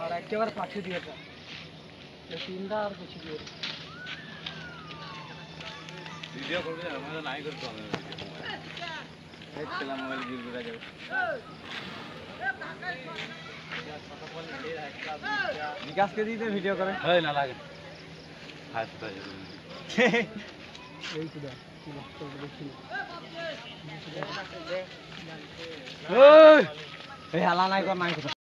আর একেবারে পাশে দিয়ে এটা তিনটা আর কিছু দিয়ে ভিডিও করবে আমাদের নাই করতে হবে দেখছিলাম মোবাইল গিল ঘুরে যাবে বিকাশকে দিতে ভিডিও করে হয় না লাগে হাত তো এই সুদা দেখি ơi hà lan này con này